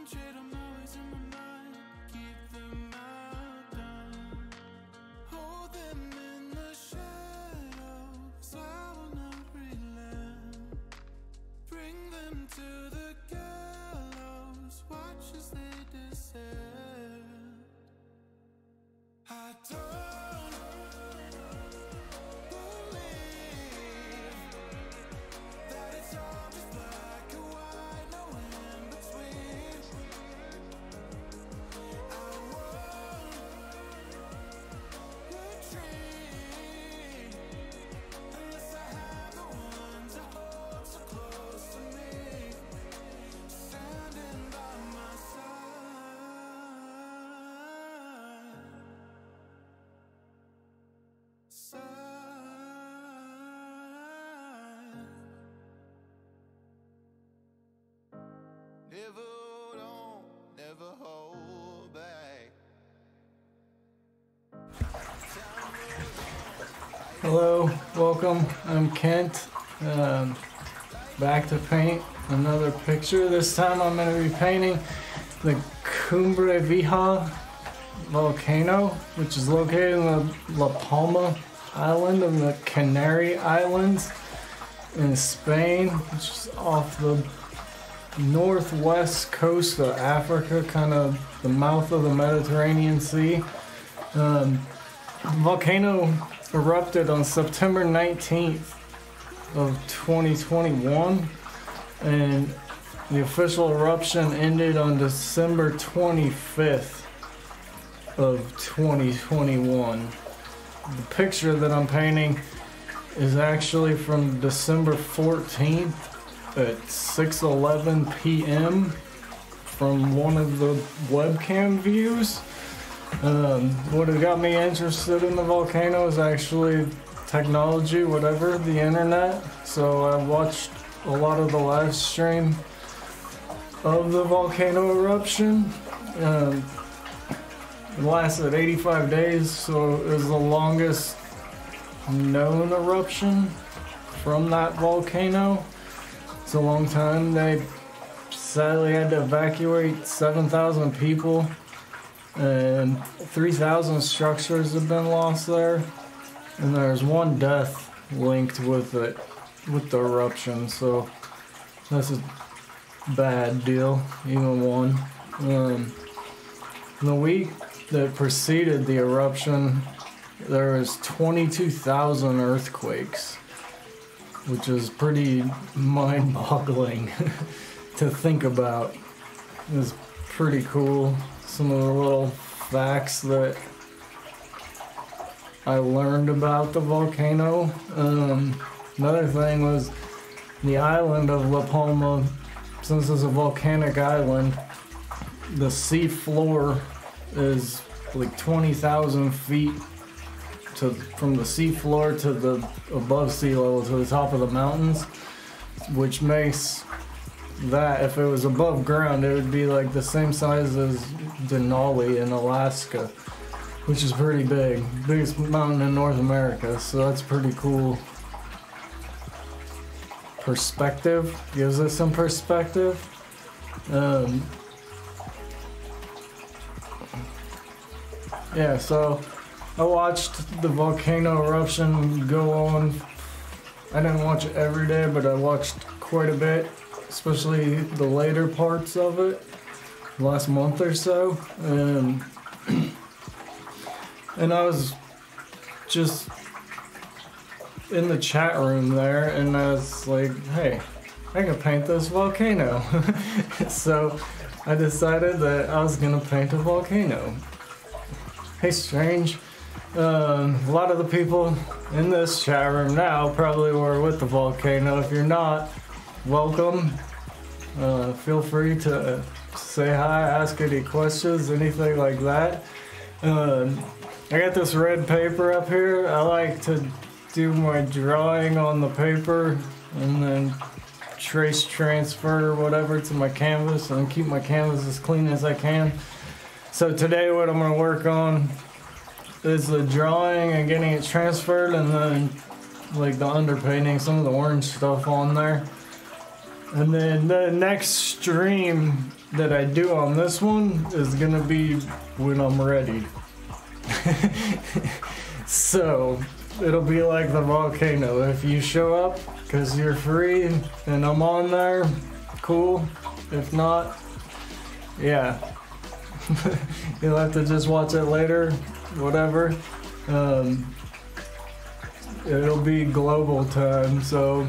concentrate on never hold back. Hello, welcome. I'm Kent. Um, back to paint another picture. This time I'm going to be painting the Cumbre Vieja volcano, which is located in the La Palma Island in the Canary Islands in Spain, which is off the northwest coast of Africa, kind of the mouth of the Mediterranean Sea. Um, volcano erupted on September 19th of 2021 and the official eruption ended on December 25th of 2021. The picture that I'm painting is actually from December 14th at 6:11 p.m. from one of the webcam views. Um, what has got me interested in the volcano is actually technology, whatever, the internet. So I watched a lot of the live stream of the volcano eruption. Um, it lasted 85 days, so it was the longest known eruption from that volcano. It's a long time. They sadly had to evacuate 7,000 people and 3,000 structures have been lost there, and there's one death linked with it, with the eruption. So that's a bad deal, even one. Um, the week that preceded the eruption, there was 22,000 earthquakes, which is pretty mind-boggling to think about. It was pretty cool some of the little facts that I learned about the volcano. Um, another thing was the island of La Palma, since it's a volcanic island, the sea floor is like 20,000 feet to from the sea floor to the above sea level to the top of the mountains, which makes that if it was above ground, it would be like the same size as Denali in Alaska, which is pretty big, biggest mountain in North America. So that's pretty cool. Perspective gives us some perspective. Um, yeah, so I watched the volcano eruption go on. I didn't watch it every day, but I watched quite a bit especially the later parts of it, last month or so, um, and and I was just in the chat room there, and I was like, "Hey, I can paint this volcano," so I decided that I was gonna paint a volcano. Hey, strange. Um, a lot of the people in this chat room now probably were with the volcano. If you're not, welcome. Uh, feel free to say hi, ask any questions, anything like that. Um, I got this red paper up here. I like to do my drawing on the paper and then trace transfer or whatever to my canvas and keep my canvas as clean as I can. So today what I'm going to work on is the drawing and getting it transferred and then like the underpainting, some of the orange stuff on there. And then the next stream that I do on this one is gonna be when I'm ready. so it'll be like the volcano. If you show up because you're free and I'm on there, cool. If not, yeah, you'll have to just watch it later, whatever. Um, it'll be global time, so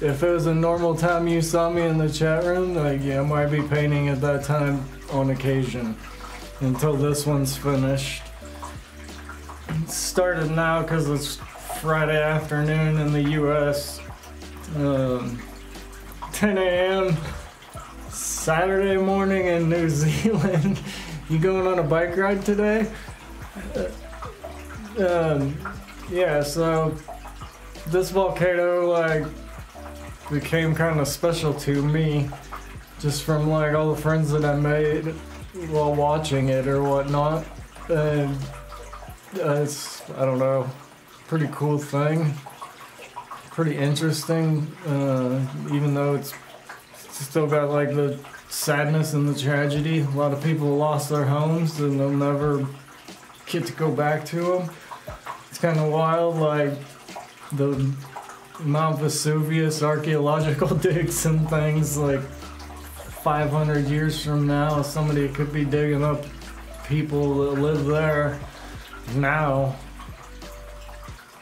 if it was a normal time you saw me in the chat room, like yeah, I might be painting at that time on occasion until this one's finished. It started now because it's Friday afternoon in the U.S. Um, 10 a.m. Saturday morning in New Zealand. you going on a bike ride today? Um, yeah, so this volcano like became kind of special to me just from like all the friends that I made while watching it or whatnot. And uh, it's, I don't know, pretty cool thing. Pretty interesting, uh, even though it's still got like the sadness and the tragedy. A lot of people lost their homes and they'll never get to go back to them. It's kind of wild, like the Mount Vesuvius archaeological digs and things like 500 years from now, somebody could be digging up people that live there now.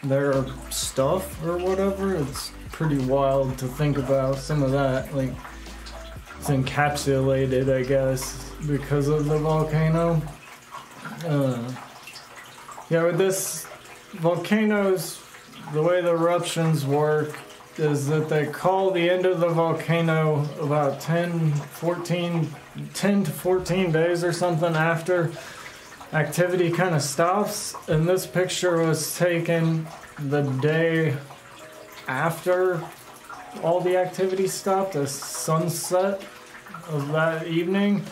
Their stuff or whatever. It's pretty wild to think about some of that. Like, it's encapsulated, I guess, because of the volcano. Uh, yeah, with this volcanoes, the way the eruptions work is that they call the end of the volcano about 10, 14, 10 to 14 days or something after activity kind of stops. And this picture was taken the day after all the activity stopped, the sunset of that evening.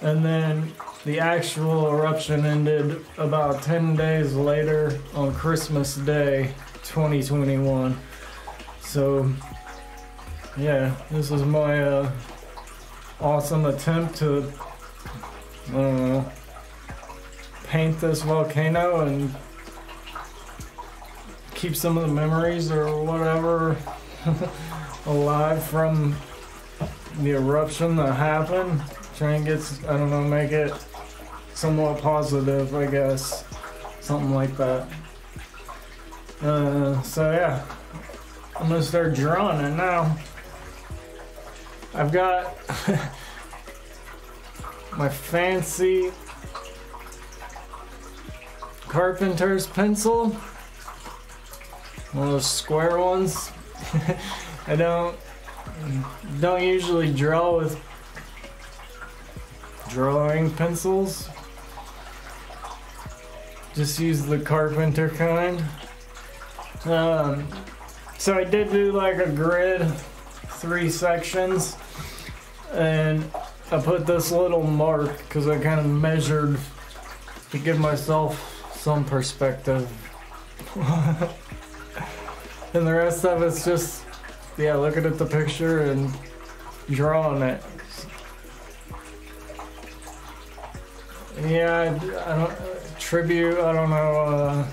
And then the actual eruption ended about 10 days later on Christmas Day 2021. So, yeah, this is my uh, awesome attempt to, I don't know, paint this volcano and keep some of the memories or whatever alive from the eruption that happened. Try and get, I don't know, make it somewhat positive, I guess. Something like that. Uh, so yeah, I'm gonna start drawing it now. I've got my fancy carpenter's pencil. One of those square ones. I don't don't usually draw with drawing pencils. Just use the carpenter kind. Um, so I did do like a grid, three sections, and I put this little mark because I kind of measured to give myself some perspective. and the rest of it's just, yeah, looking at the picture and drawing it. Yeah, I, I don't tribute. I don't know. Uh,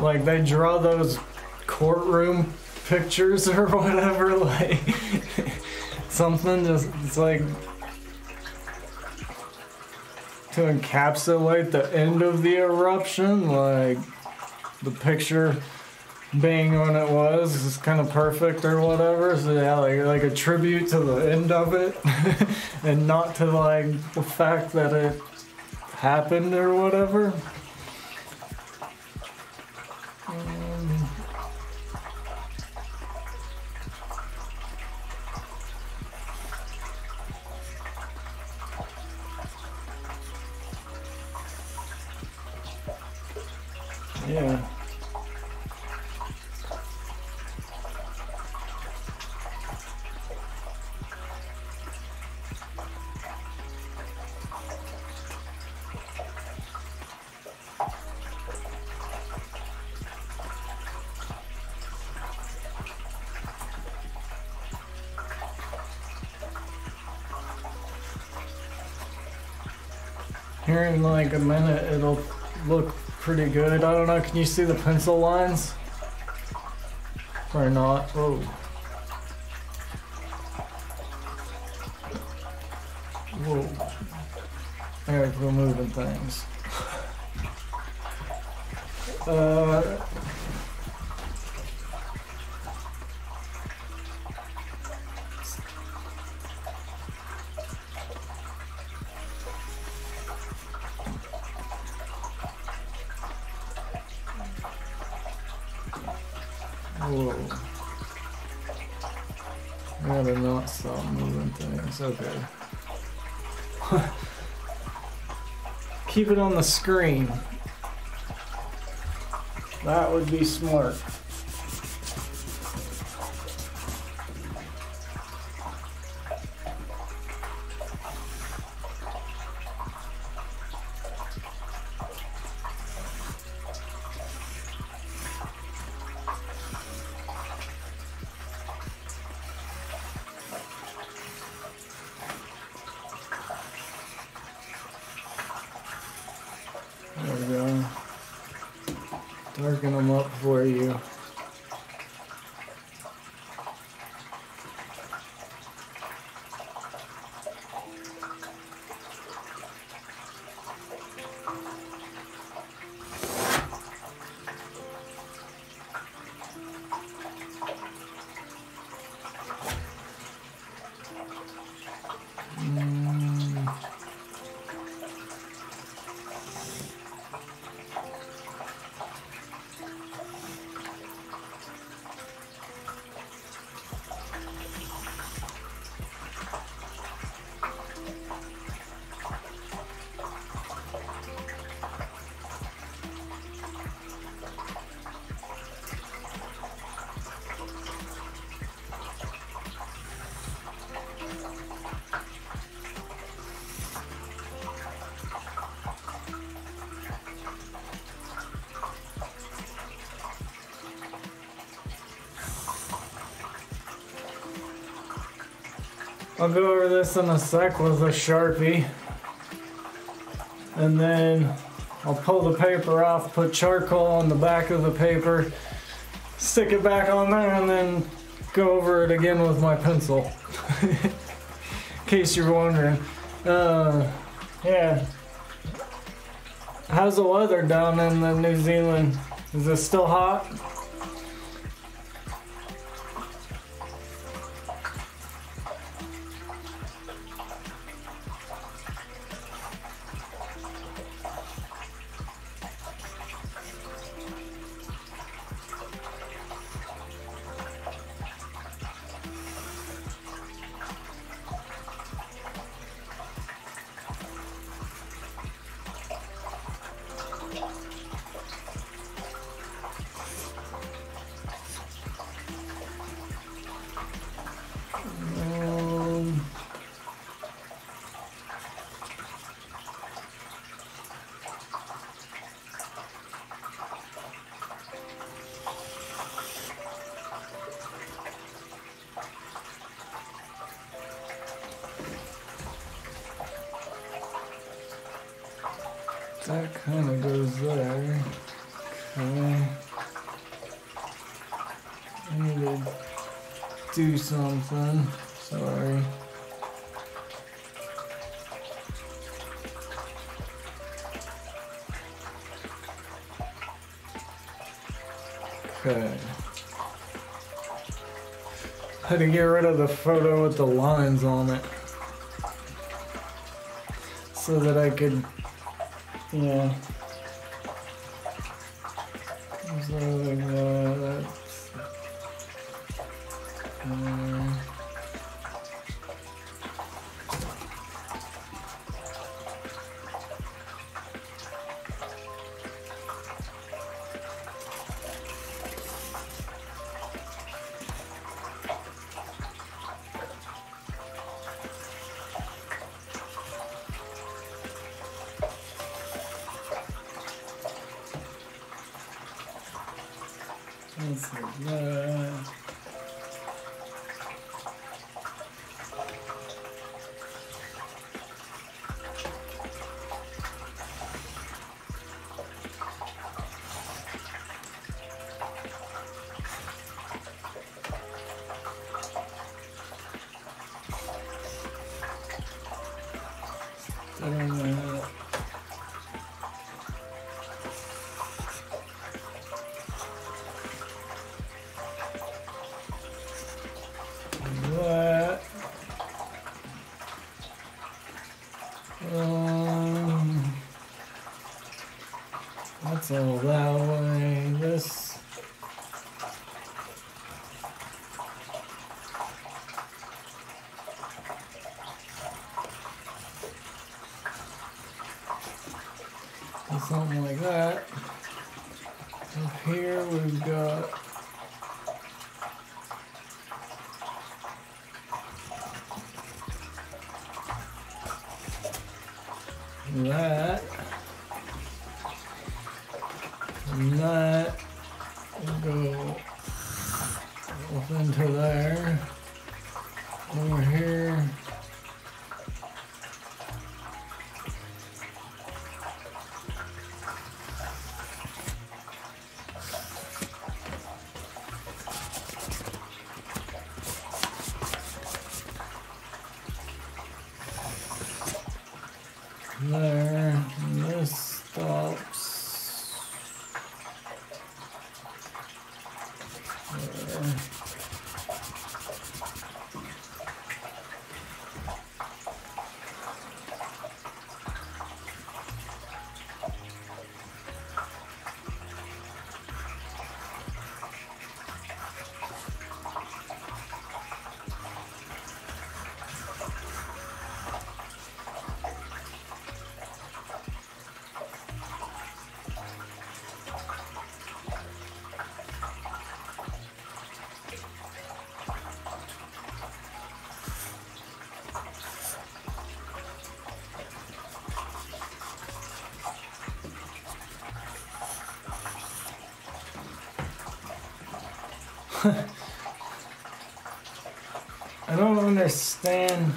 like they draw those courtroom pictures or whatever. Like something just it's like to encapsulate the end of the eruption. Like the picture being when it was It's kind of perfect or whatever. So yeah, like like a tribute to the end of it, and not to like the fact that it happened or whatever. here in like a minute, it'll look pretty good. I don't know, can you see the pencil lines? Or not? Oh. Whoa. Eric, we're moving things. Uh, things. Okay. Keep it on the screen. That would be smart. There we go. Darken them up for you. Mm. I'll go over this in a sec with a Sharpie. And then I'll pull the paper off, put charcoal on the back of the paper, stick it back on there, and then go over it again with my pencil. in case you're wondering. Uh, yeah. How's the weather down in New Zealand? Is it still hot? Um, that kind of goes there. Okay. I need to do something. Sorry. Okay. Had to get rid of the photo with the lines on it. So that I could, yeah. So Thank you. I don't understand.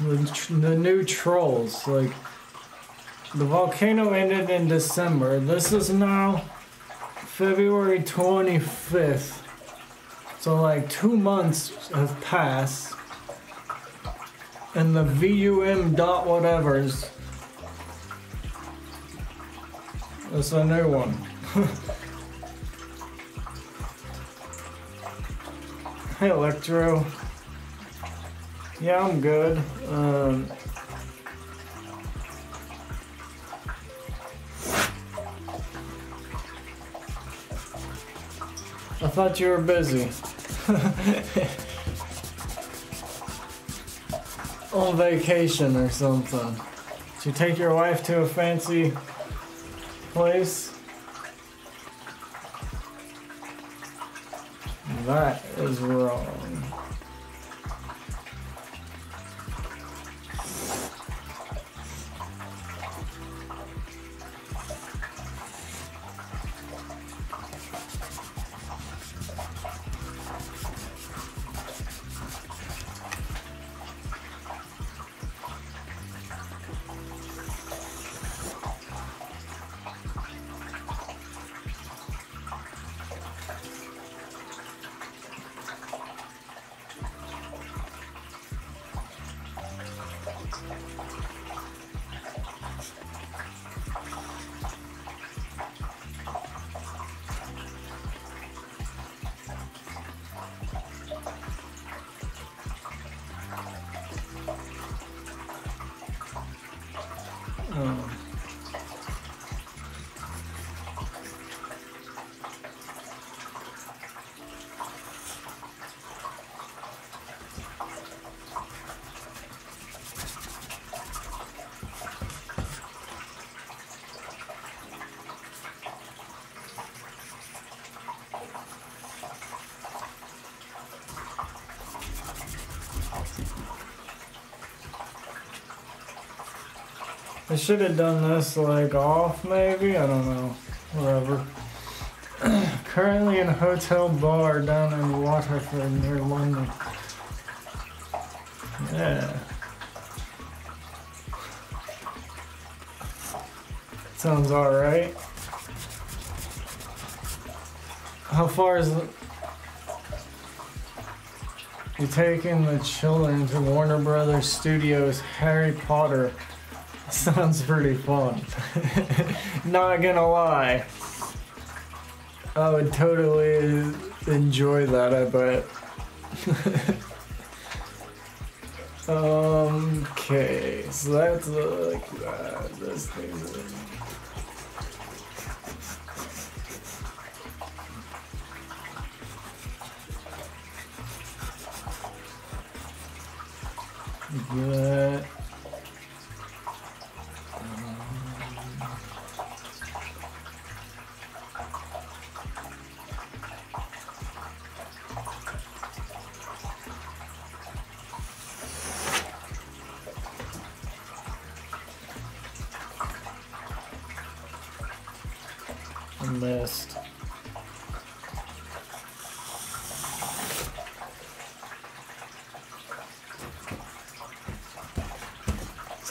The, the new trolls, like the volcano ended in December. This is now February 25th. So like two months have passed. And the VUM dot whatevers. That's a new one. Hey Electro. Yeah, I'm good. Um, I thought you were busy. On vacation or something. Did you take your wife to a fancy place? Oh. I should have done this like off maybe, I don't know. Whatever. Currently in a hotel bar down in Watford near London. Yeah. Sounds alright. How far is it? You're taking the children to Warner Brothers Studios Harry Potter Sounds pretty fun. Not gonna lie. I would totally enjoy that, I bet. um, okay, so that's like that. This thing's. That. I missed.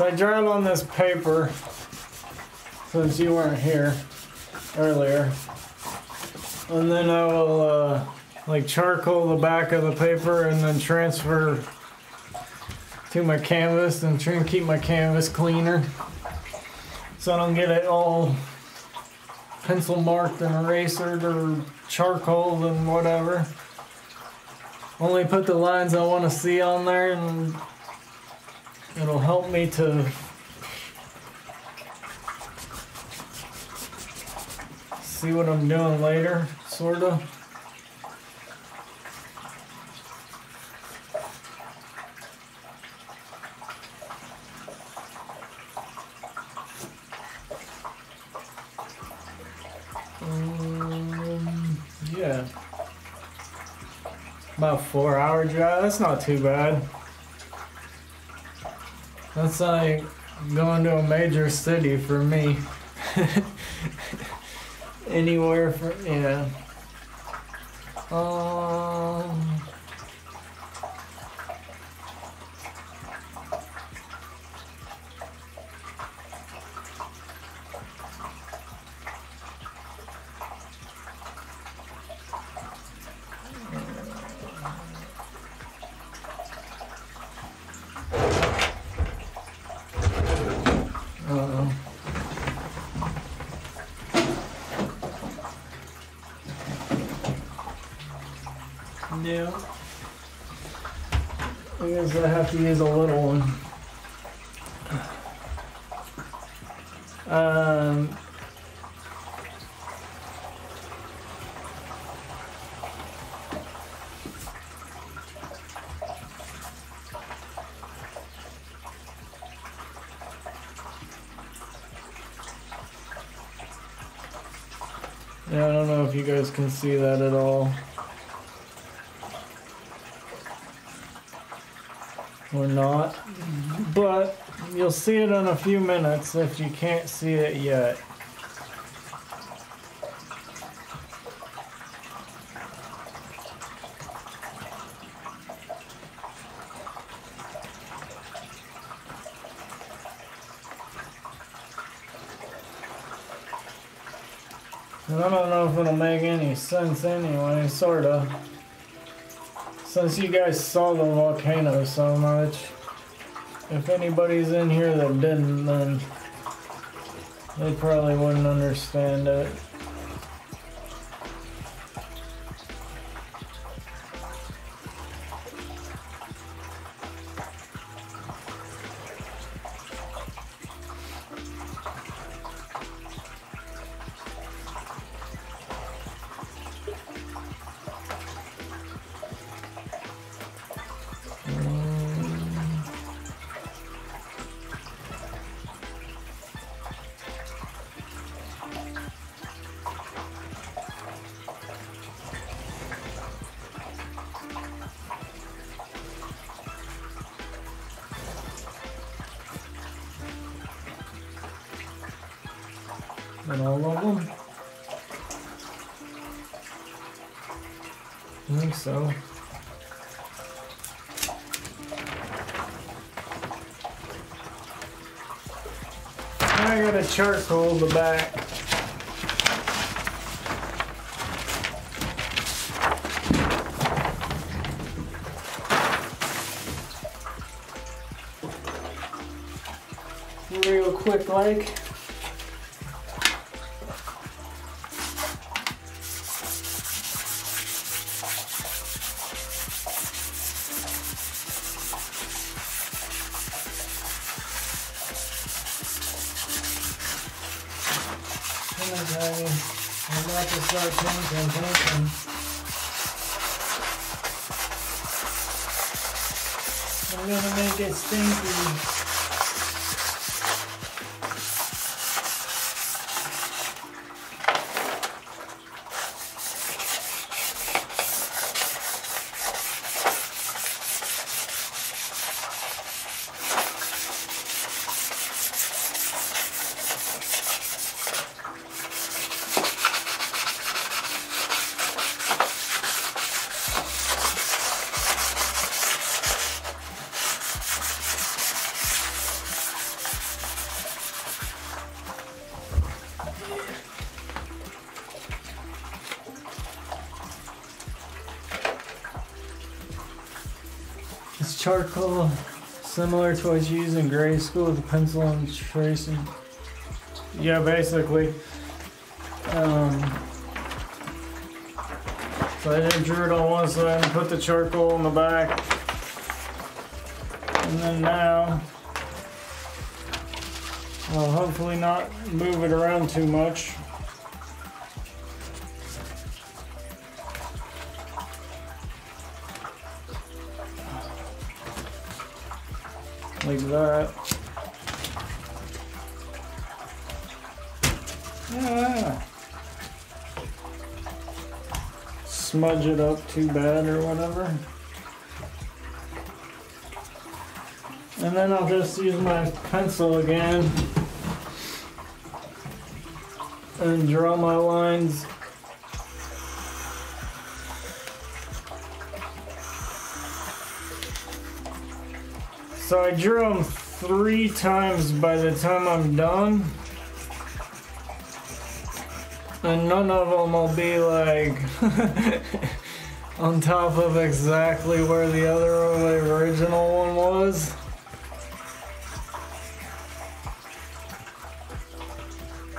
So I drawn on this paper since you weren't here earlier. And then I will uh, like charcoal the back of the paper and then transfer to my canvas and try and keep my canvas cleaner. So I don't get it all pencil marked and erasered or charcoaled and whatever. Only put the lines I want to see on there and it'll help me to see what I'm doing later, sort of. Um, yeah. About four hour drive. That's not too bad. That's like going to a major city for me. Anywhere for yeah. Um. Uh-oh. Yeah. Guess I have to use a little one. Um. Yeah, I don't know if you guys can see that at all. Or not. But you'll see it in a few minutes if you can't see it yet. And I don't know if it'll make any sense anyway, sorta. Since you guys saw the volcano so much, if anybody's in here that didn't, then they probably wouldn't understand it. I gotta the back. Real quick like. teeny tiny. I'm about to start painting, painting. I'm gonna make it stinky. It's charcoal, similar to what I used in grade school with the pencil and tracing. Yeah, basically. Um, so I did drew it on one side and put the charcoal on the back. And then now, I'll hopefully not move it around too much. That. Yeah. Smudge it up too bad or whatever. And then I'll just use my pencil again and draw my lines So I drew them three times by the time I'm done. And none of them will be like on top of exactly where the other the original one was.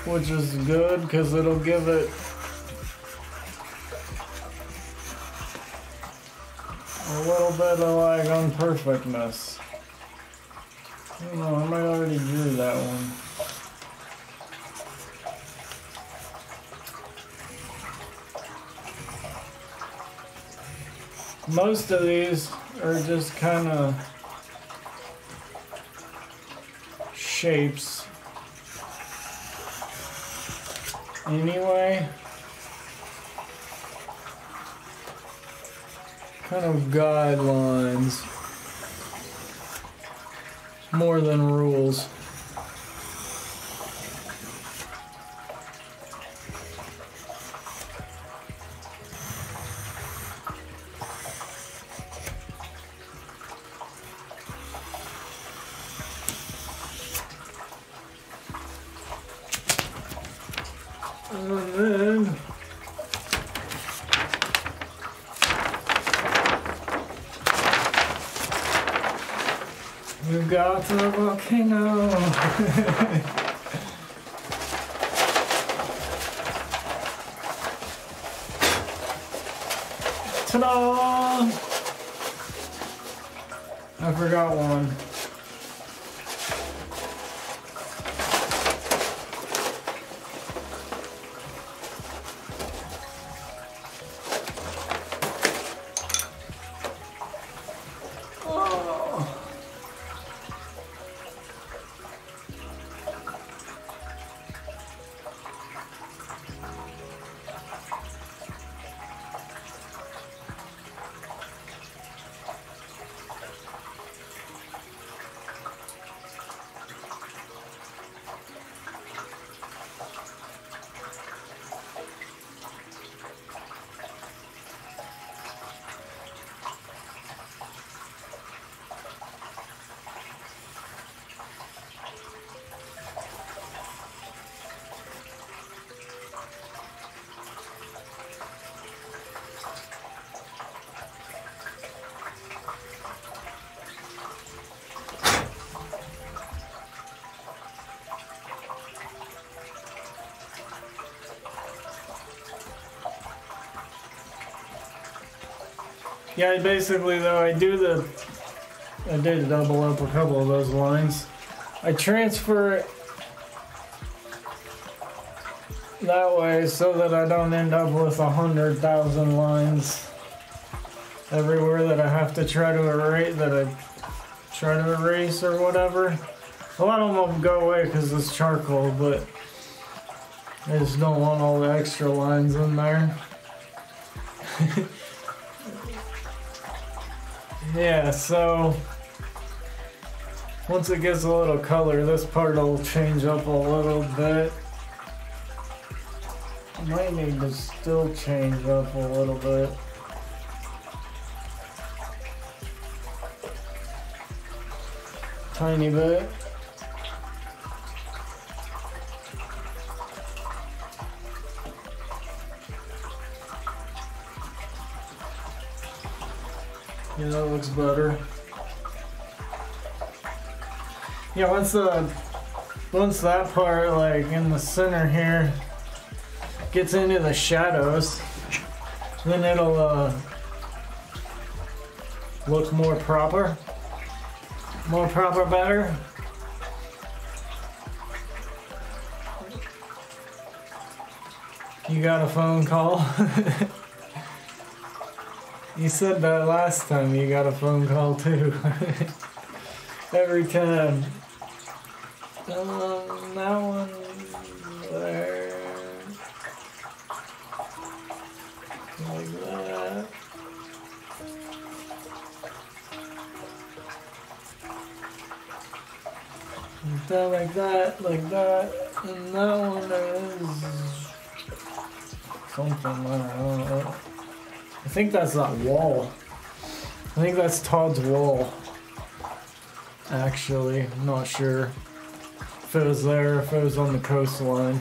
Which is good because it'll give it a little bit of like unperfectness. Don't know, I might already drew that one. Most of these are just kind of shapes. Anyway, kind of guidelines more than rules. And then we've got the volcano. Ta-da! I forgot one. Oh. Yeah, basically though, I do the, I did double up a couple of those lines. I transfer it that way so that I don't end up with a hundred thousand lines everywhere that I have to try to erase that I try to erase or whatever. A lot of them will go away because it's charcoal, but I just don't want all the extra lines in there. Yeah, so once it gets a little color, this part will change up a little bit. Might need to still change up a little bit. Tiny bit. Yeah, that looks better. Yeah, once the once that part like in the center here gets into the shadows, then it'll uh, look more proper. More proper better. You got a phone call? you said that last time you got a phone call too. Every time. Um, that one there. Like that. Like that, like that, like that. And that one is something. I don't know. I think that's that wall. I think that's Todd's wall. Actually, I'm not sure if it was there, if it was on the coastline.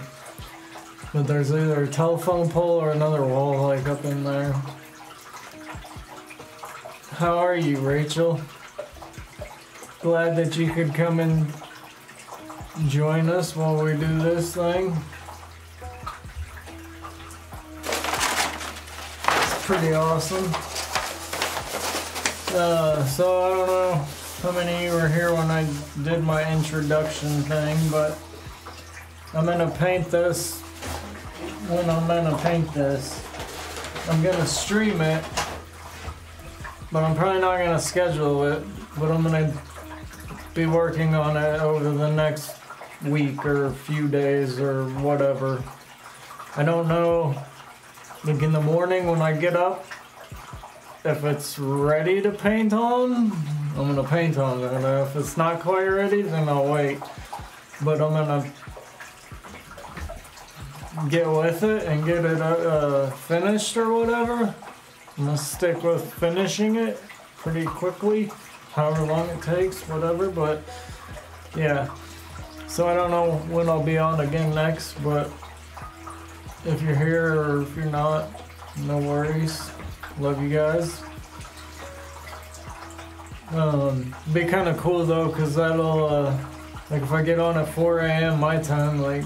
But there's either a telephone pole or another wall like up in there. How are you, Rachel? Glad that you could come and join us while we do this thing. Pretty awesome. Uh, so I don't know how many of you were here when I did my introduction thing, but I'm gonna paint this when I'm gonna paint this. I'm gonna stream it, but I'm probably not gonna schedule it, but I'm gonna be working on it over the next week or a few days or whatever. I don't know, like in the morning when I get up, if it's ready to paint on, I'm gonna paint on it. If it's not quite ready, then I'll wait. But I'm gonna get with it and get it uh, uh, finished or whatever. I'm gonna stick with finishing it pretty quickly, however long it takes, whatever. But yeah, so I don't know when I'll be on again next, but if you're here or if you're not, no worries. Love you guys. Um, be kind of cool though, cause that'll uh, like if I get on at 4 a.m. my time, like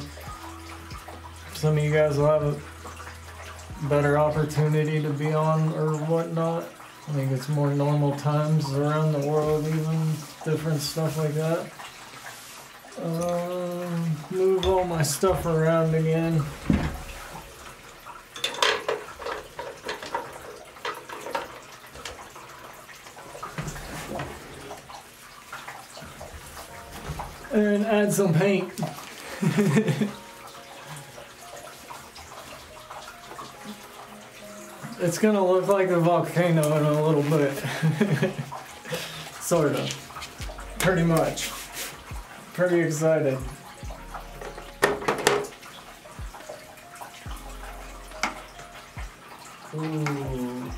some of you guys will have a better opportunity to be on or whatnot. I think it's more normal times around the world, even different stuff like that. Um, move all my stuff around again. Add some paint. It's gonna look like a volcano in a little bit. sort of. Pretty much. Pretty excited. Ooh.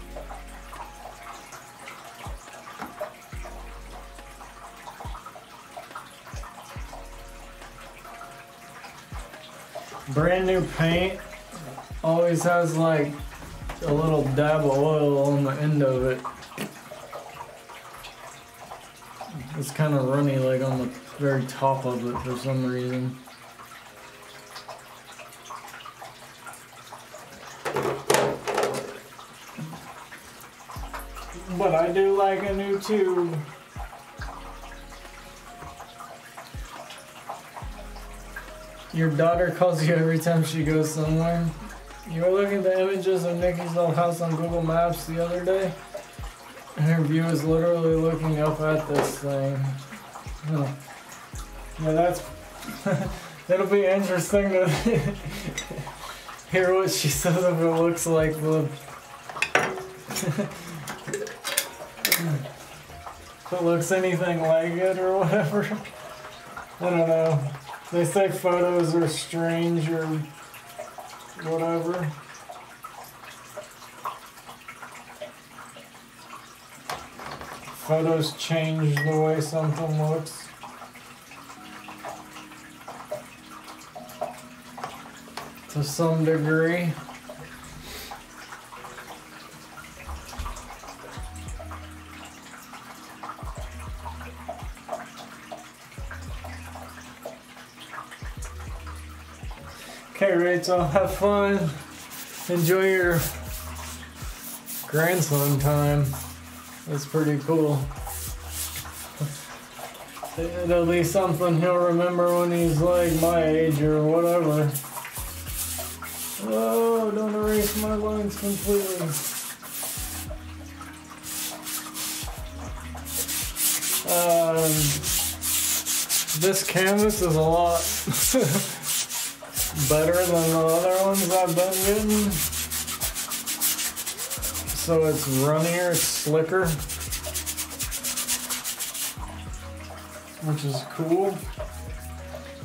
Brand new paint always has like a little dab of oil on the end of it. It's kind of runny like on the very top of it for some reason. But I do like a new tube. Your daughter calls you every time she goes somewhere. You were looking at the images of Nikki's old house on Google Maps the other day, and her view is literally looking up at this thing. Huh. Yeah, that's. It'll be interesting to hear what she says if it looks like the. if it looks anything like it or whatever. I don't know. They say photos are strange or whatever. Photos change the way something looks. To some degree. Rachel, have fun. Enjoy your grandson time. That's pretty cool. It'll be something he'll remember when he's like my age or whatever. Oh, don't erase my lines completely. Um, this canvas is a lot better than the other ones I've been getting. So it's runnier, it's slicker. Which is cool.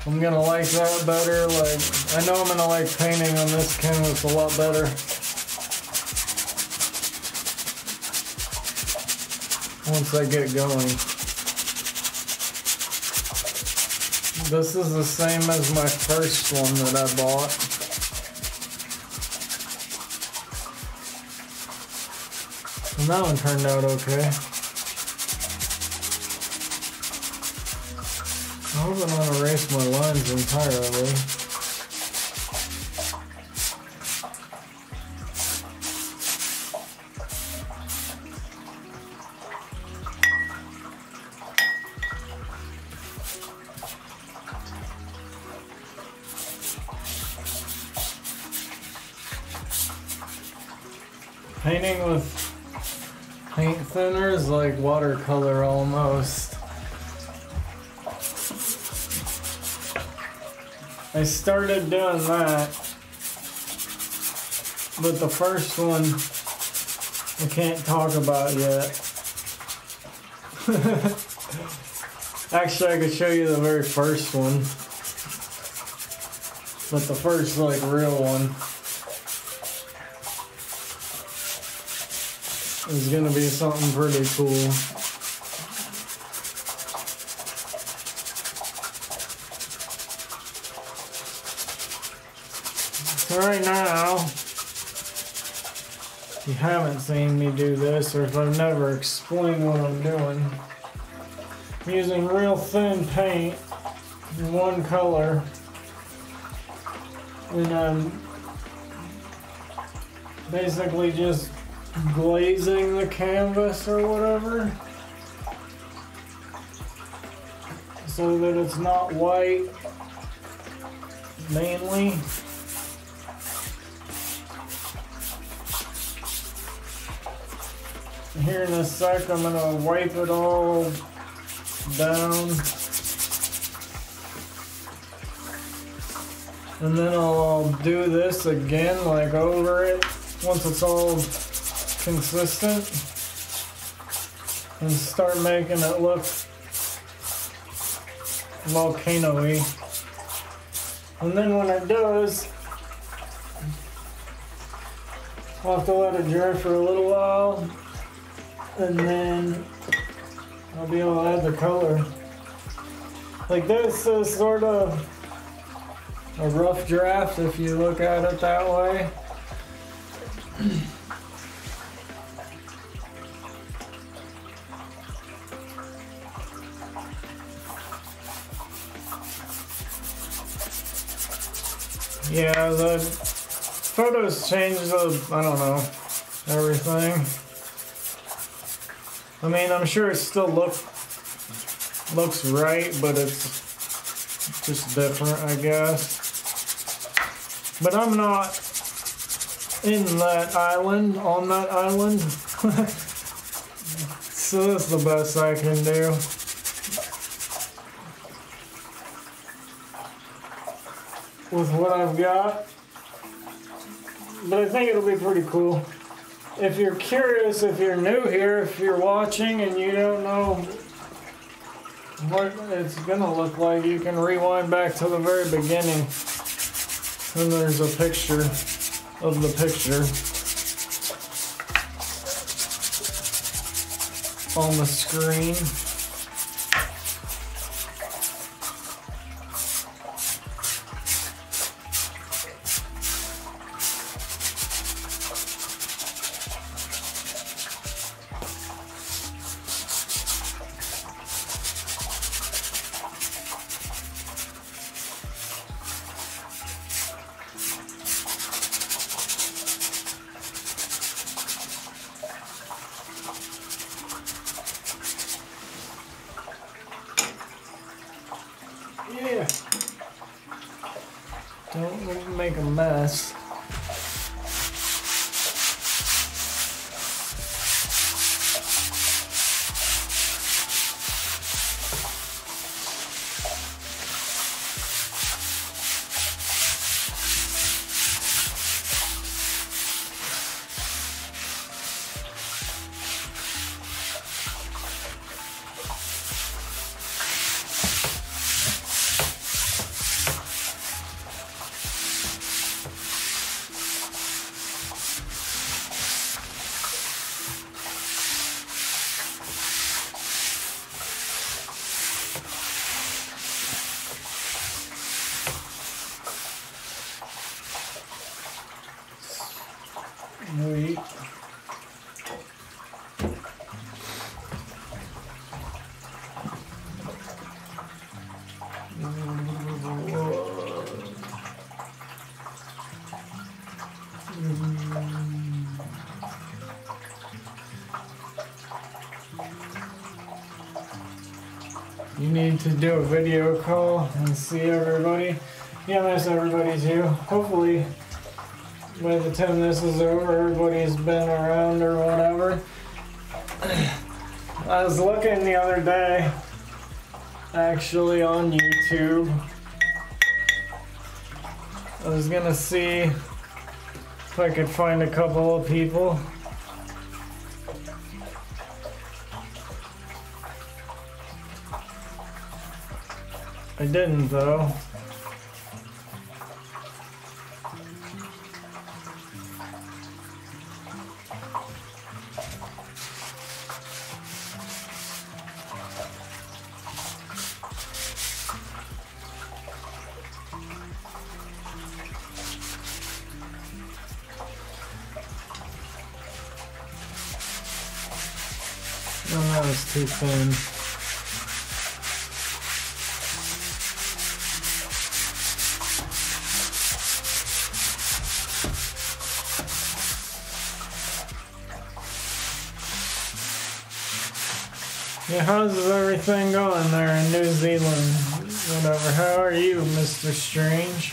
I'm gonna like that better. Like, I know I'm gonna like painting on this canvas a lot better. Once I get going. This is the same as my first one that I bought. And that one turned out okay. I hope I don't erase my lines entirely. Started doing that, but the first one I can't talk about yet. Actually, I could show you the very first one, but the first like real one is gonna be something pretty cool. Right now, if you haven't seen me do this, or if I've never explained what I'm doing, I'm using real thin paint in one color, and I'm basically just glazing the canvas or whatever so that it's not white mainly. Here in a sec, I'm gonna wipe it all down. And then I'll do this again, like over it, once it's all consistent. And start making it look volcano-y. And then when it does, I'll have to let it dry for a little while. And then I'll be able to add the color. Like this is sort of a rough draft if you look at it that way. Yeah, the photos change the, I don't know, everything. I mean, I'm sure it still look, looks right, but it's just different, I guess. But I'm not in that island, on that island. so that's the best I can do. With what I've got. But I think it'll be pretty cool. If you're curious, if you're new here, if you're watching and you don't know what it's gonna look like, you can rewind back to the very beginning. And there's a picture of the picture on the screen. A mess. Sweet. You need to do a video call and see everybody. Yeah, that's everybody too. Hopefully, by the time this is over, everybody's been around or whatever. I was looking the other day, actually on YouTube. I was gonna see if I could find a couple of people. Didn't though. Oh, no, that was too thin. How's everything going there in New Zealand? Whatever. How are you, Mr. Strange?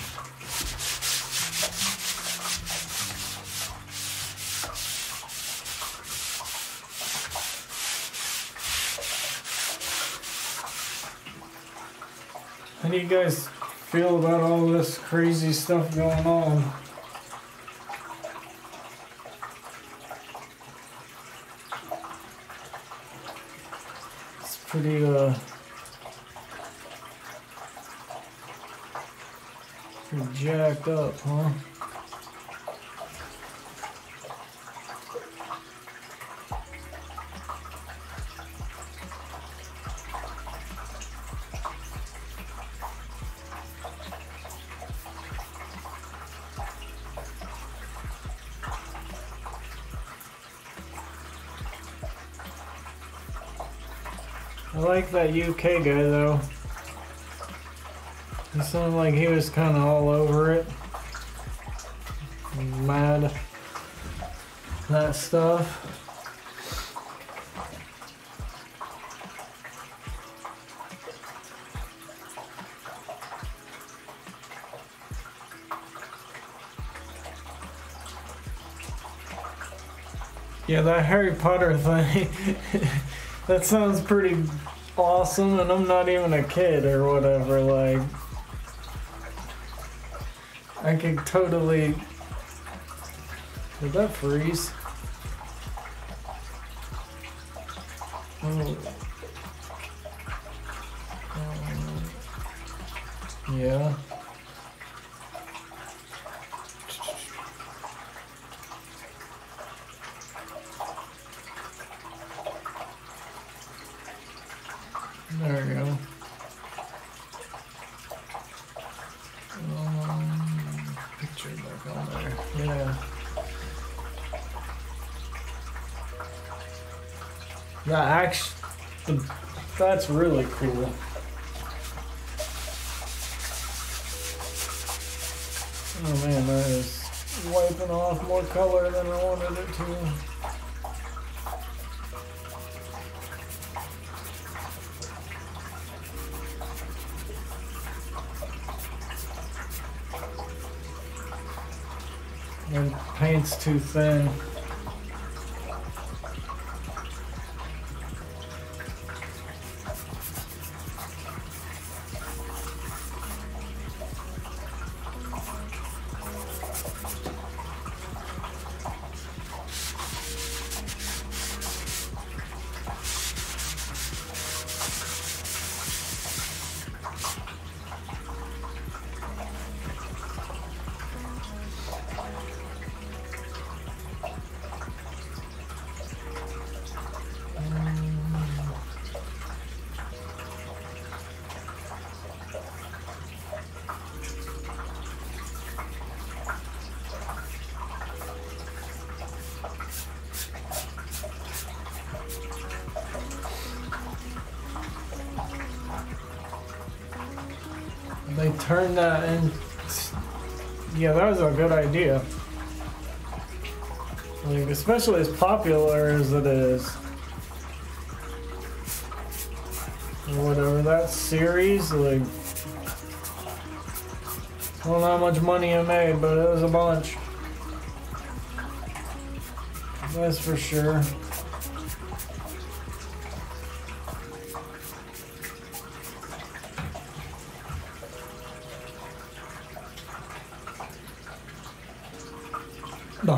How do you guys feel about all this crazy stuff going on? It's pretty, uh, pretty jacked up, huh? I like that UK guy though. It sounded like he was kind of all over it. Mad. That stuff. Yeah, that Harry Potter thing, that sounds pretty awesome, and I'm not even a kid or whatever, like... I could totally. Did that freeze? Oh. Um, yeah. There we go. Um, picture back on there. Yeah. That actually, that's really cool. Oh man, that is wiping off more color than I wanted it to. And paint's too thin. They turned that in. Yeah, that was a good idea. Like, especially as popular as it is. Whatever that series, like. I don't know how much money it made, but it was a bunch. That's for sure.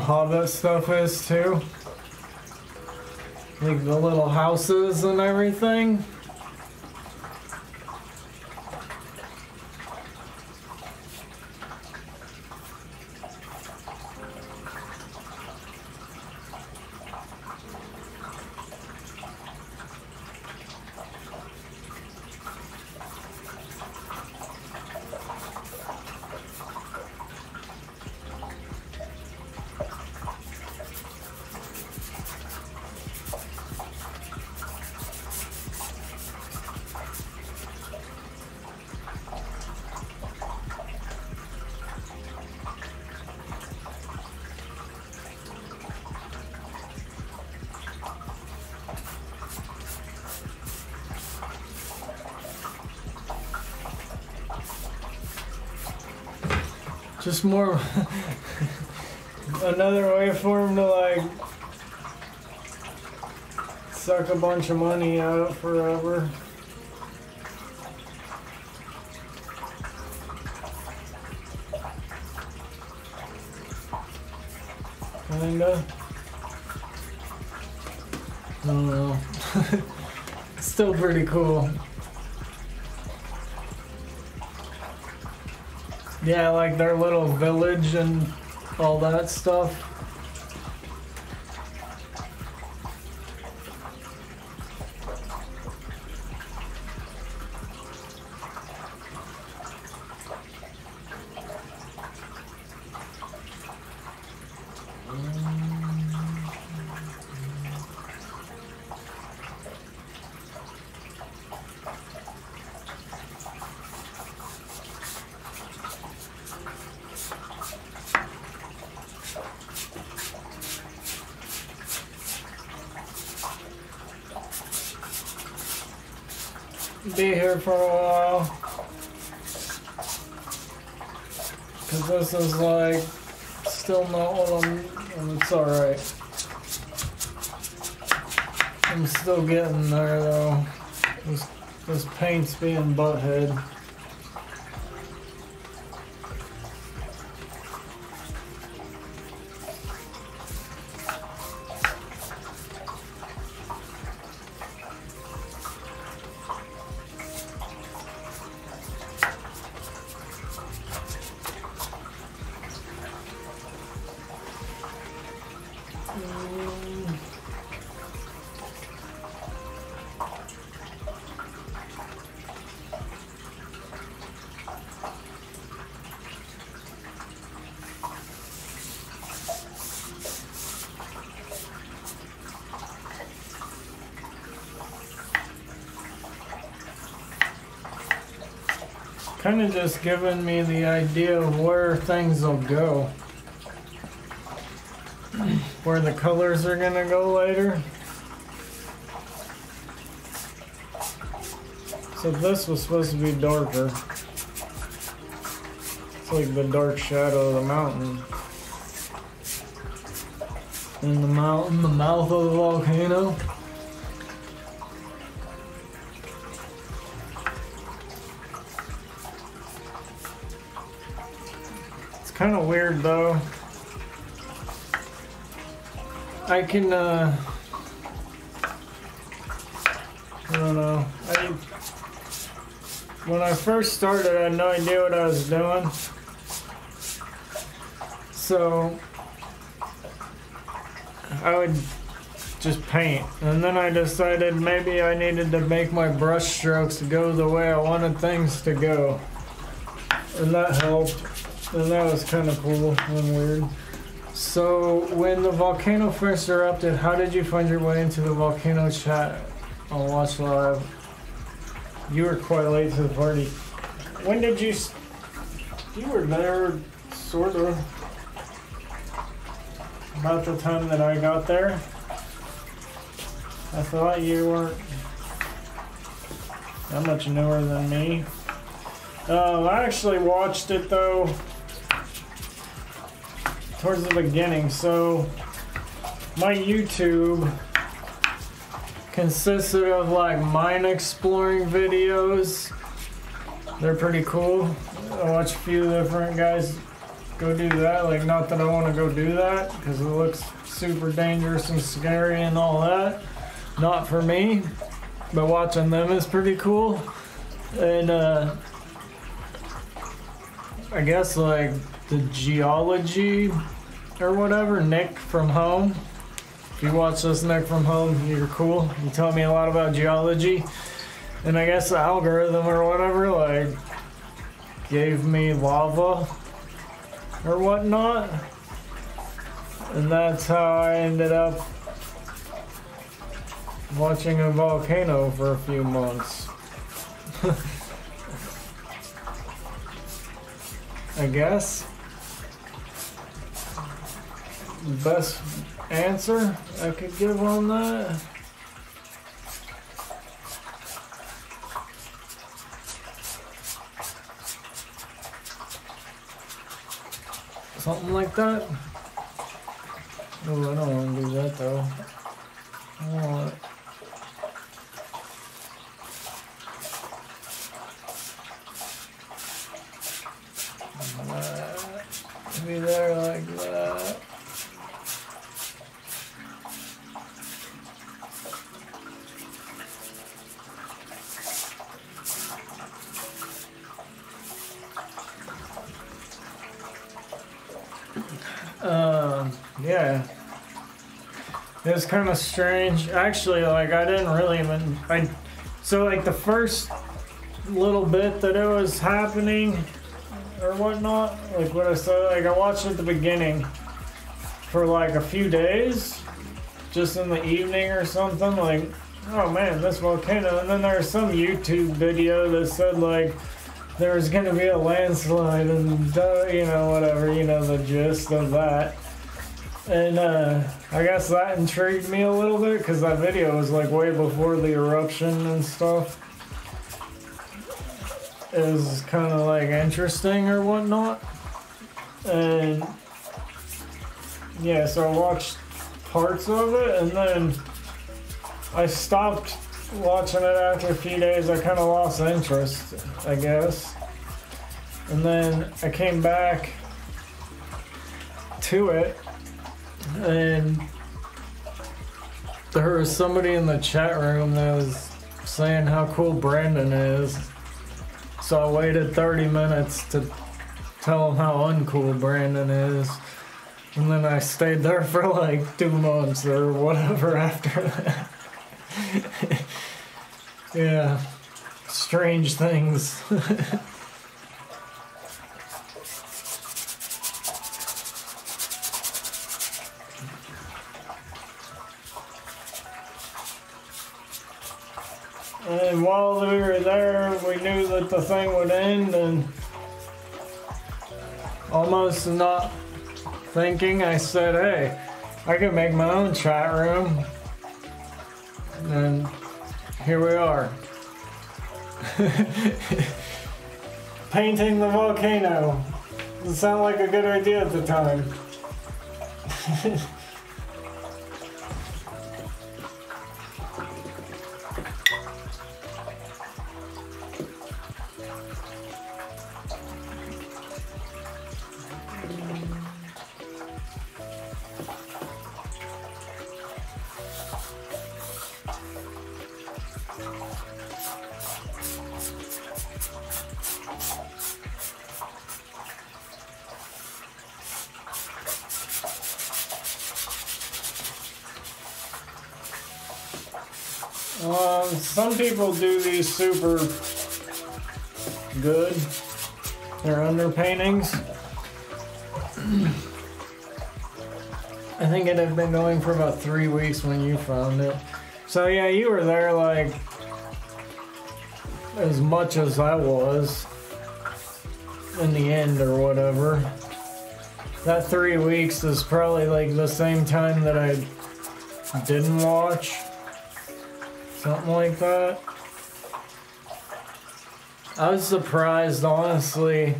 The that stuff is too. Like the little houses and everything. Just more. another way for him to like. Suck a bunch of money out forever. Kinda. I don't know. Still pretty cool. Yeah, like their little village and all that stuff. Be here for a while. Cause this is like still not what I'm and it's alright. I'm still getting there though. This, this paint's being butthead. Mm. Kind of just giving me the idea of where things will go. Where the colors are gonna go later. So this was supposed to be darker. It's like the dark shadow of the mountain. And the mountain, the mouth of the volcano. Though. I can, uh, I don't know. I, when I first started, I had no idea what I was doing. So, I would just paint. And then I decided maybe I needed to make my brush strokes go the way I wanted things to go. And that helped. And that was kind of cool and weird. So, when the volcano first erupted, how did you find your way into the volcano chat on Watch Live? You were quite late to the party. When did you? You were there, sort of. About the time that I got there. I thought you weren't that much newer than me. Um, I actually watched it though towards the beginning. So my YouTube consisted of like mine exploring videos. They're pretty cool. I watch a few different guys go do that. Like, not that I want to go do that because it looks super dangerous and scary and all that. Not for me, but watching them is pretty cool. And uh, I guess like the geology or whatever, Nick from home. If you watch this Nick from home, you're cool. You tell me a lot about geology. And I guess the algorithm or whatever, like, gave me lava or whatnot. And that's how I ended up watching a volcano for a few months. I guess. The best answer I could give on that. Something like that. Oh, I don't want to do that though. I want that. Be there like that. Um, yeah. It was kind of strange. Actually, like, I didn't really even. I, so, like, the first little bit that it was happening or whatnot, like what I said, like, I watched at the beginning for like a few days, just in the evening or something. Like, oh man, this volcano. And then there's some YouTube video that said, like, there was gonna be a landslide and uh, you know whatever you know the gist of that. And uh, i guess that intrigued me a little bit because that video was like way before the eruption and stuff. Was kind of like interesting or whatnot. And yeah so i watched parts of it and then I stopped watching it after a few days. I kind of lost interest, I guess. And then I came back to it, and there was somebody in the chat room that was saying how cool Brandon is. So I waited 30 minutes to tell him how uncool Brandon is. And then I stayed there for like two months or whatever after that. Yeah. Strange things. and while we were there, we knew that the thing would end, and almost not thinking, I said, hey, I could make my own chat room. And here we are. Painting the volcano. Doesn't sound like a good idea at the time. super good. They're underpaintings. I think it had been going for about three weeks when you found it. So yeah, you were there like as much as I was in the end or whatever. That three weeks is probably like the same time that I didn't watch. Something like that. I was surprised, honestly,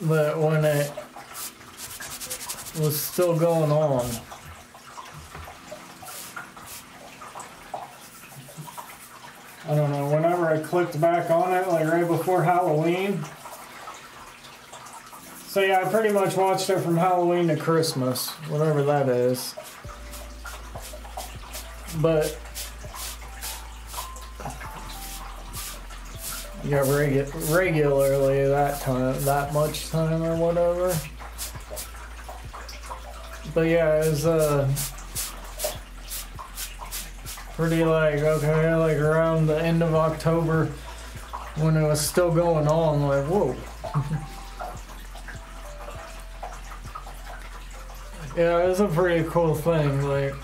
that when it was still going on. I don't know, whenever I clicked back on it, like right before Halloween. So yeah, I pretty much watched it from Halloween to Christmas, whatever that is. But yeah, regu- regularly that time, that much time or whatever. But yeah, it was uh pretty like okay, like around the end of October when it was still going on. Like whoa. yeah, it was a pretty cool thing. Like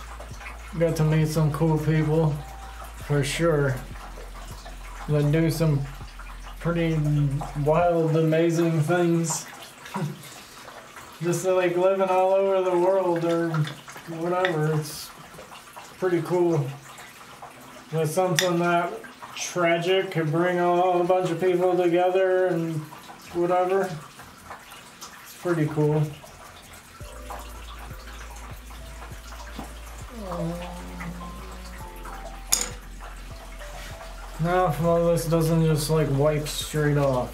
got to meet some cool people for sure. That do some pretty wild, amazing things. Just like living all over the world or whatever. It's pretty cool. That something that tragic could bring a, a bunch of people together and whatever. It's pretty cool. If all this doesn't just like wipe straight off.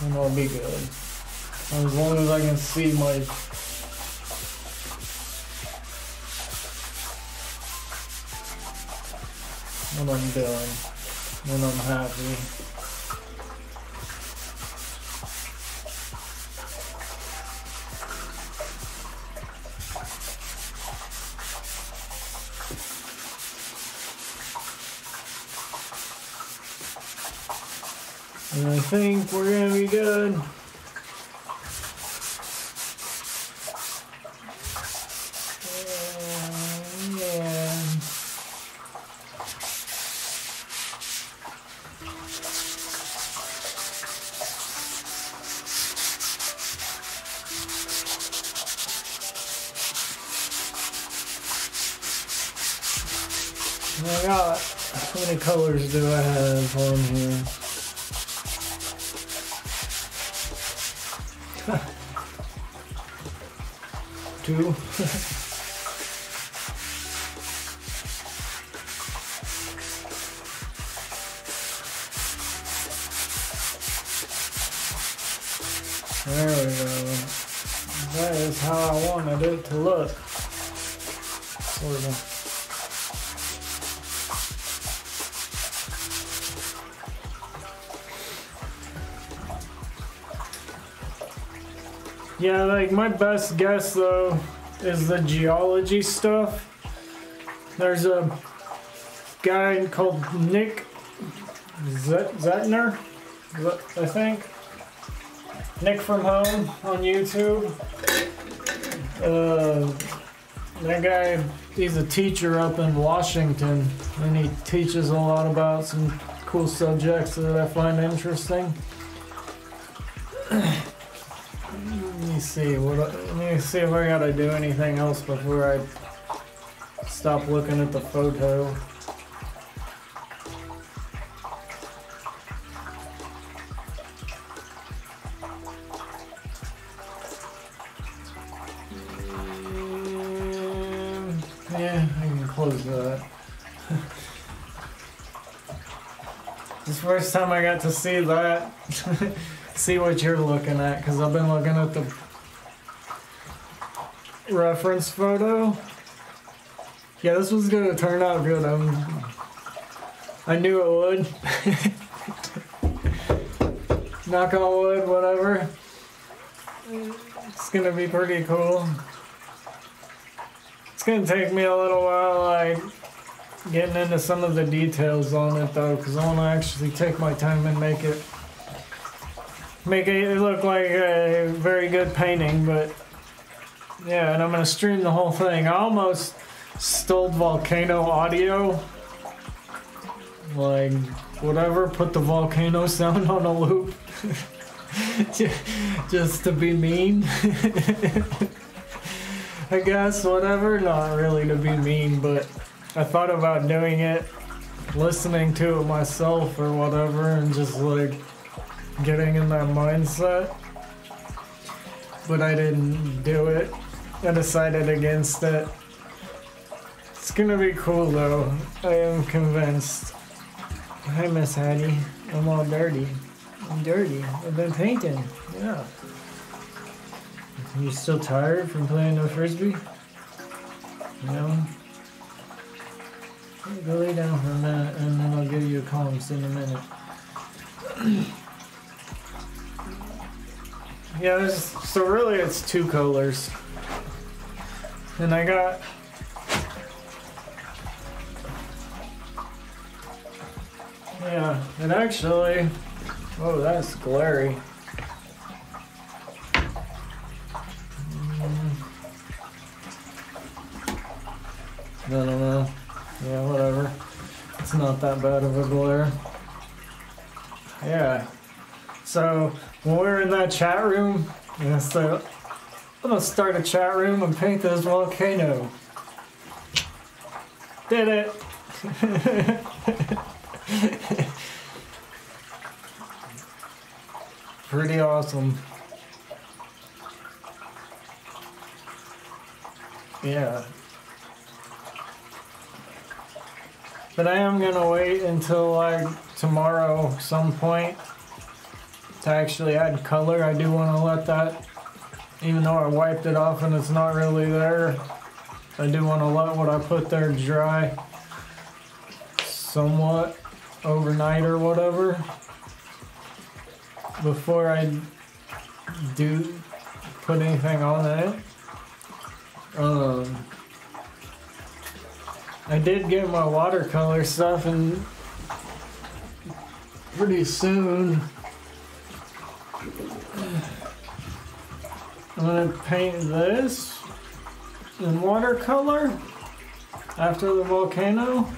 Then I'll be good. As long as I can see my what I'm doing. when I'm happy. And I think we're gonna be good. Yeah. I got how many colors do I have on here? Two. There we go. That is how I wanted it to look. Sort of. Yeah, like my best guess though is the geology stuff. There's a guy called Nick Zentner, I think. Nick from Home on YouTube. Uh, that guy, he's a teacher up in Washington, and he teaches a lot about some cool subjects that I find interesting. Let me see. What? Let me see if I gotta do anything else before I stop looking at the photo. Mm, Yeah, I can close that. This first time I got to see that. see what you're looking at because I've been looking at the reference photo. Yeah, this was gonna turn out good. I'm, I knew it would. Knock on wood, whatever. It's gonna be pretty cool. It's gonna take me a little while, like getting into some of the details on it though, because I want to actually take my time and make it make it look like a very good painting, but yeah, and I'm gonna stream the whole thing. I almost stole volcano audio, like whatever, put the volcano sound on a loop, just to be mean. I guess whatever, not really to be mean, but I thought about doing it, listening to it myself or whatever, and just like getting in that mindset. But I didn't do it. I decided against it. It's gonna be cool though. I am convinced. Hi, Miss Hattie. I'm all dirty. I'm dirty. I've been painting. Yeah. You still tired from playing no frisbee? No. Go lay down for a minute, and then I'll give you a call in a minute. Yeah, so really it's two colors. And I got Yeah, and actually oh that's glary. Mm. I don't know. Yeah, whatever. It's not that bad of a glare. Yeah. So when we were in that chat room, so I'm gonna start a chat room and paint this volcano. Did it! Pretty awesome. Yeah. But I am gonna wait until like tomorrow some point to actually add color. I do want to let that, even though I wiped it off and it's not really there, I do want to let what I put there dry somewhat overnight or whatever before I do put anything on it. Um, I did get my watercolor stuff and pretty soon I'm gonna paint this in watercolor after the volcano.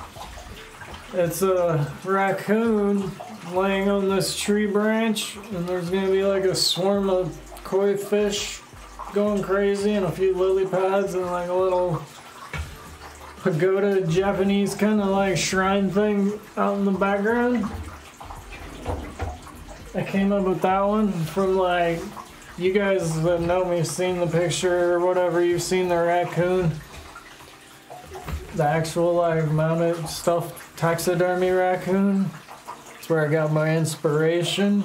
It's a raccoon laying on this tree branch, and there's gonna be like a swarm of koi fish going crazy, and a few lily pads, and like a little pagoda Japanese kind of like shrine thing out in the background. I came up with that one from like you guys that know me have seen the picture or whatever, you've seen the raccoon. The actual like mounted stuffed taxidermy raccoon. That's where I got my inspiration.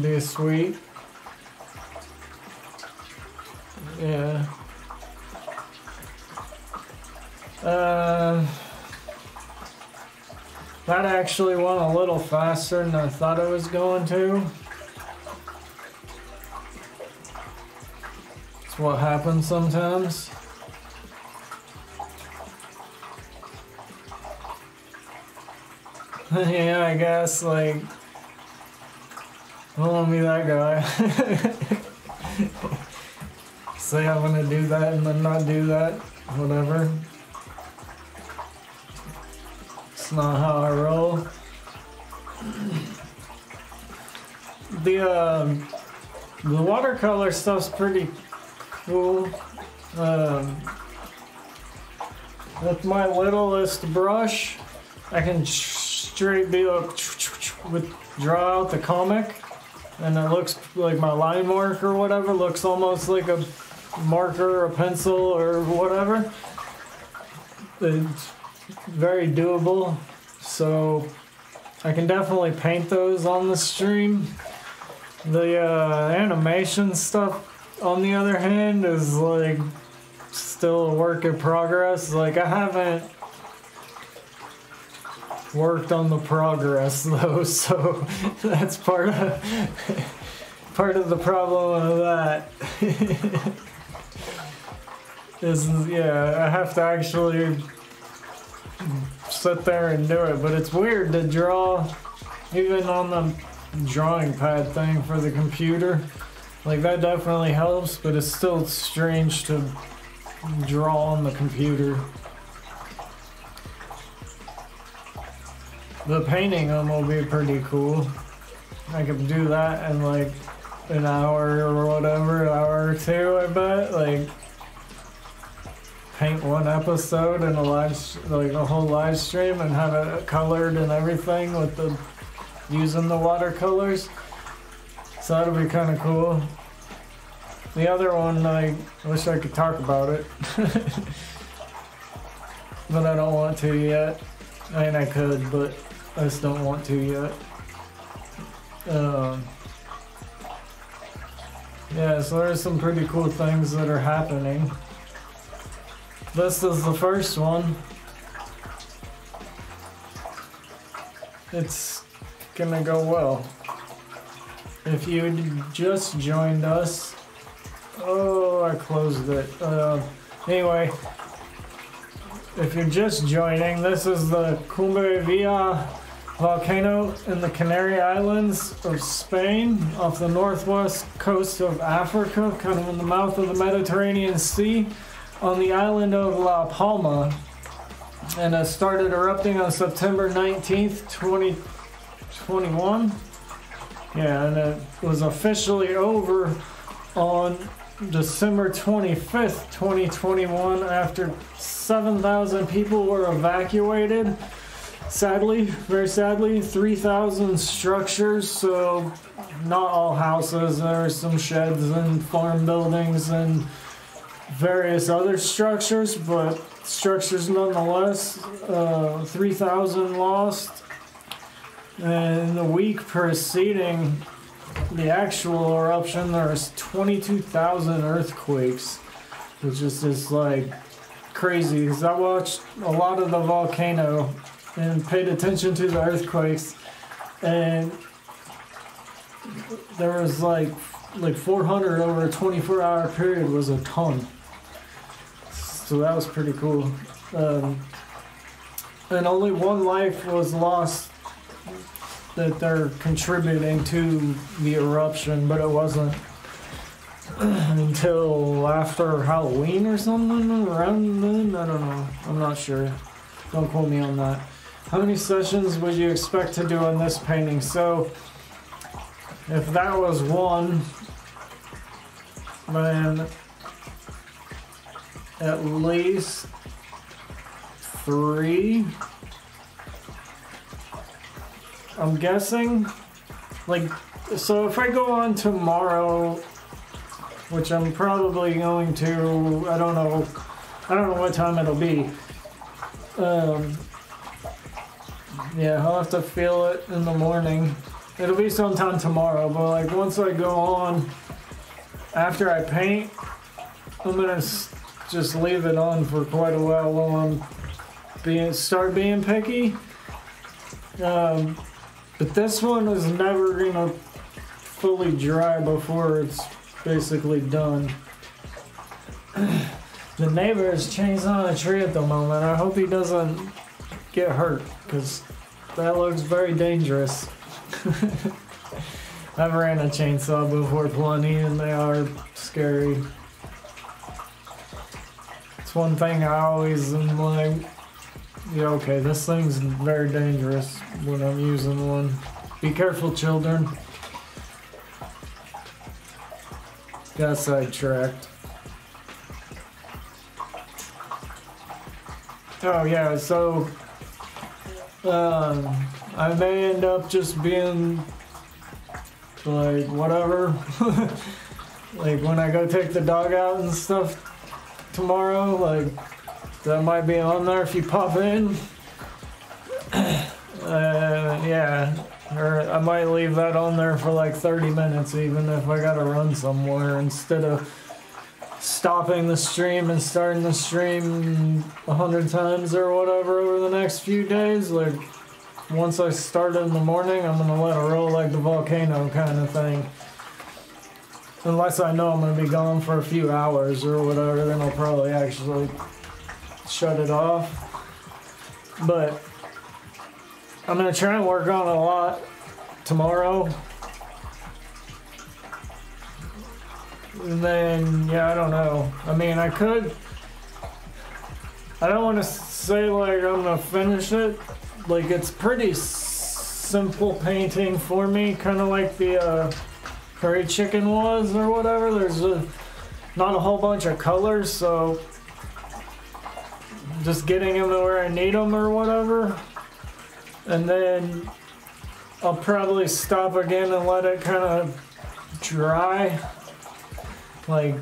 Be sweet. Yeah. Uh, that actually went a little faster than I thought it was going to. What happens sometimes. yeah, I guess, like, I don't want to be that guy. Say I'm gonna do that and then not do that. Whatever. It's not how I roll. The, um, the watercolor stuff's pretty cool. Um, with my littlest brush, I can straight be like with draw out the comic, and it looks like my line mark or whatever looks almost like a marker, or a pencil, or whatever. It's very doable, so I can definitely paint those on the stream. The uh, animation stuff on the other hand is like still a work in progress. Like I haven't worked on the progress though, so that's part of part of the problem of that. is yeah, I have to actually sit there and do it, but it's weird to draw even on the drawing pad thing for the computer. Like that definitely helps, but it's still strange to draw on the computer. The painting them will be pretty cool. I could do that in like an hour or whatever, an hour or two, I bet. Like paint one episode in a live, like a whole live stream and have it colored and everything with the using the watercolors. So that'll be kind of cool. The other one, I wish I could talk about it. but I don't want to yet. I mean, I could, but I just don't want to yet. Um, yeah, so there's some pretty cool things that are happening. This is the first one. It's gonna go well. If you just joined us, oh, I closed it. Uh, anyway, if you're just joining, this is the Cumbre Vieja volcano in the Canary Islands of Spain, off the northwest coast of Africa, kind of in the mouth of the Mediterranean Sea, on the island of La Palma. And it started erupting on September 19th, 2021. Yeah, and it was officially over on December 25th, 2021, after 7,000 people were evacuated. Sadly, very sadly, 3,000 structures, so not all houses. There are some sheds and farm buildings and various other structures, but structures nonetheless. Uh, 3,000 lost. And the week preceding the actual eruption, there was 22,000 earthquakes, which is just like crazy. Because I watched a lot of the volcano and paid attention to the earthquakes, and there was like like 400 over a 24 hour period was a ton. So that was pretty cool. Um, and only one life was lost that they're contributing to the eruption, but it wasn't until after Halloween or something around then. I don't know. I'm not sure. Don't quote me on that. How many sessions would you expect to do on this painting? So, if that was one, then at least three. I'm guessing, like, so if I go on tomorrow, which I'm probably going to, I don't know, I don't know what time it'll be. Um, yeah, I'll have to feel it in the morning. It'll be sometime tomorrow, but like once I go on, after I paint, I'm gonna just leave it on for quite a while while I'm being start being picky. Um, but this one is never gonna fully dry before it's basically done. the neighbor is chainsawing a tree at the moment. I hope he doesn't get hurt because that looks very dangerous. I've ran a chainsaw before plenty and they are scary. It's one thing I always am like, yeah, okay, this thing's very dangerous when I'm using one. Be careful, children. Got sidetracked. Oh yeah, so um, I may end up just being like whatever. like when I go take the dog out and stuff tomorrow, like that might be on there if you pop in. Uh, yeah, or I might leave that on there for like 30 minutes, even if I gotta run somewhere instead of stopping the stream and starting the stream a hundred times or whatever over the next few days. Like, once I start in the morning, I'm gonna let it roll like the volcano kind of thing. Unless I know I'm gonna be gone for a few hours or whatever, then I'll probably actually shut it off. But I'm gonna try and work on a lot tomorrow. And then, yeah, I don't know. I mean, I could. I don't want to say like I'm gonna finish it. Like it's pretty simple painting for me, kind of like the uh, prairie chicken was or whatever. There's a, not a whole bunch of colors, so just getting them to where I need them or whatever. And then I'll probably stop again and let it kind of dry, like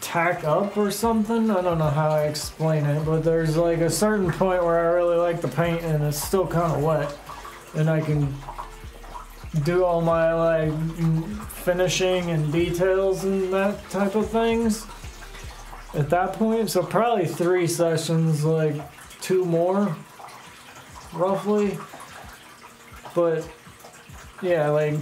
tack up or something. I don't know how I explain it, but there's like a certain point where I really like the paint and it's still kind of wet, and I can do all my like finishing and details and that type of things at that point. So probably three sessions, like two more, roughly. But yeah, like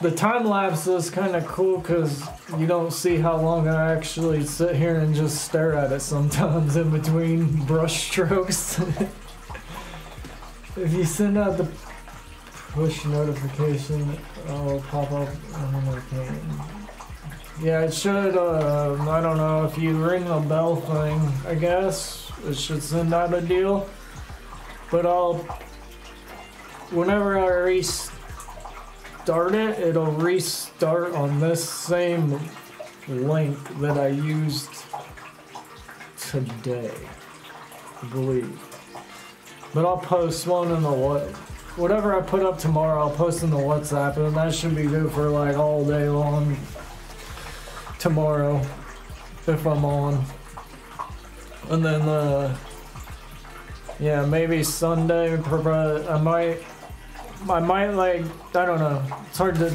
the time lapse is kind of cool because you don't see how long I actually sit here and just stare at it sometimes in between brush strokes. if you send out the push notification, it'll pop up. I don't know. Yeah, it should. Uh, I don't know if you ring the bell thing. I guess it should send out a deal. But I'll. Whenever I restart it, it'll restart on this same link that I used today, I believe. But I'll post one in the what. Whatever I put up tomorrow, I'll post in the WhatsApp, and that should be good for like all day long tomorrow if I'm on. And then, uh, yeah, maybe Sunday. prob- I might, I might like, I don't know. It's hard to,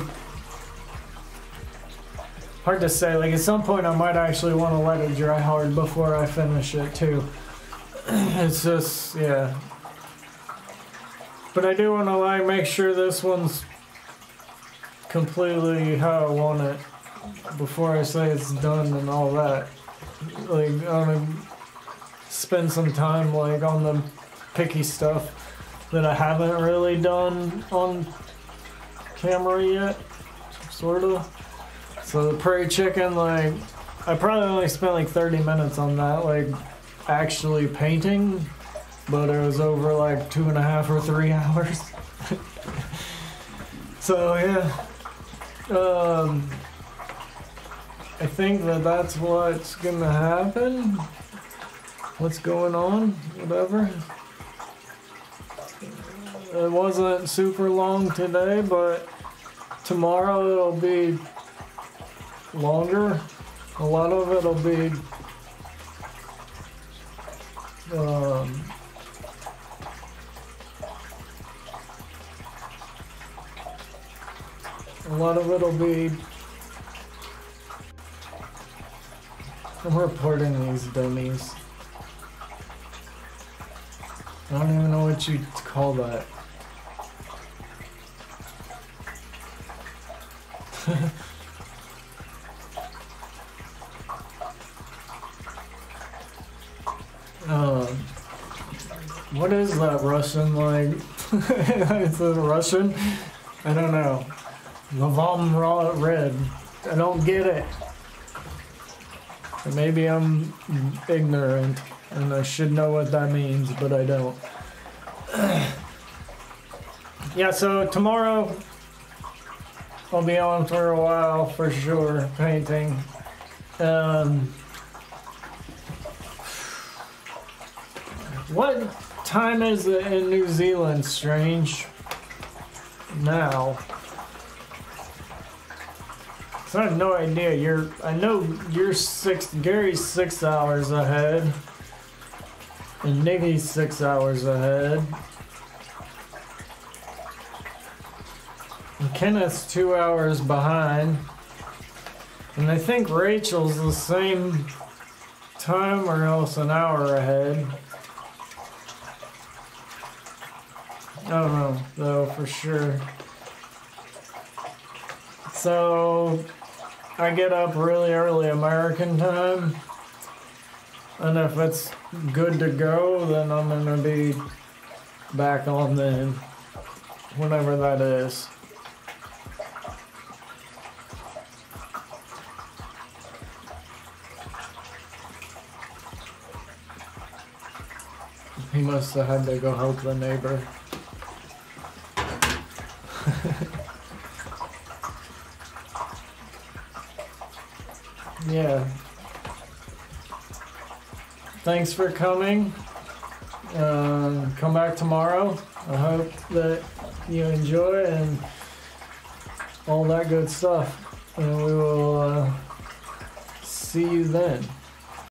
hard to say. Like at some point, I might actually want to let it dry hard before I finish it too. it's just, yeah. But I do want to like make sure this one's completely how I want it before I say it's done and all that. Like, I'm gonna spend some time like on the picky stuff that I haven't really done on camera yet, sort of. So the prairie chicken, like, I probably only spent like 30 minutes on that, like, actually painting, but it was over like two and a half or three hours. so yeah, um, I think that that's what's gonna happen. What's going on? Whatever. It wasn't super long today, but tomorrow it'll be longer. A lot of it'll be um, a lot of it'll be Reporting these dummies. I don't even know what you call that. um, what is that Russian like? is it Russian? I don't know. Lavam red. I don't get it. Or maybe I'm ignorant and I should know what that means, but I don't. yeah, so tomorrow I'll be on for a while for sure, painting. Um, what time is it in New Zealand, Strange? Now. 'Cause I have no idea. You're, I know you're six. Gary's six hours ahead, and Nikki's six hours ahead. And Kenneth's two hours behind, and I think Rachel's the same time or else an hour ahead. I don't know though for sure. So I get up really early American time. And if it's good to go, then I'm gonna be back on then. Whenever that is. He must have had to go help the neighbor. Yeah. Thanks for coming. Um, come back tomorrow. I hope that you enjoy and all that good stuff. And we will uh, see you then.